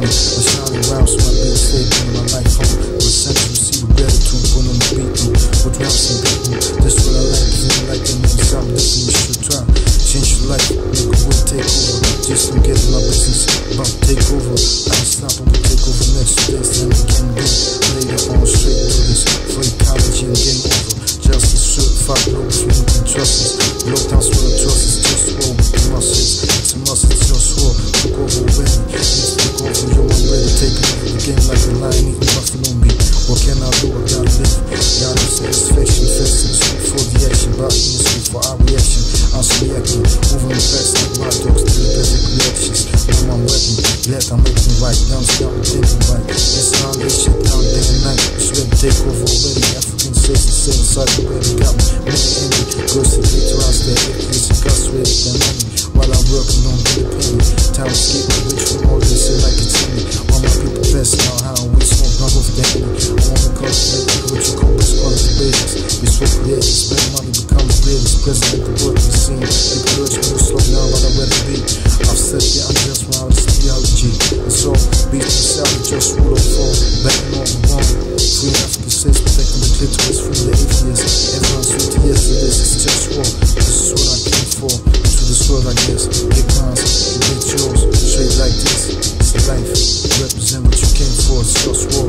Dance. It's take over already. African citizen, set aside the ready. Got many envy. Girls to get to us, their athletes, incarcerated, their money. While I'm working on independent. Time to skip the rich from all this shit like it's in me. All my people best now, how we smoke, not off the enemy. I wanna cultivate like what you call this cultivation. We so creative, spend money, become the greatest. President, of the work we seen. Urge me to slow down, but I'd rather be. I've said, yeah, I'm just round this theology. It's all beat the salad, just rule of fall. Backing you get yours.